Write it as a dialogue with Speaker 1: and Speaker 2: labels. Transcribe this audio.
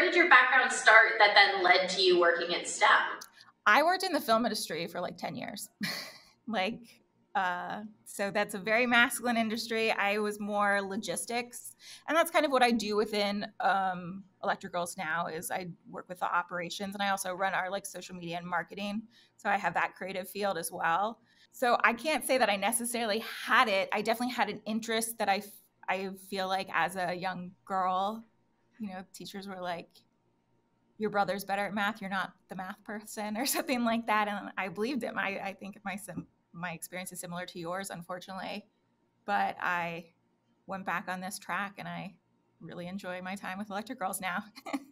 Speaker 1: where did your background start that then led to you working in STEM?
Speaker 2: I worked in the film industry for like 10 years. like, uh, so that's a very masculine industry. I was more logistics, and that's kind of what I do within um, Electric Girls now. Is I work with the operations, and I also run our like social media and marketing. So I have that creative field as well. So I can't say that I necessarily had it. I definitely had an interest that I I feel like as a young girl, you know, teachers were like, your brother's better at math, you're not the math person or something like that. And I believed him. I, I think my, my experience is similar to yours, unfortunately. But I went back on this track and I really enjoy my time with Electric Girls now.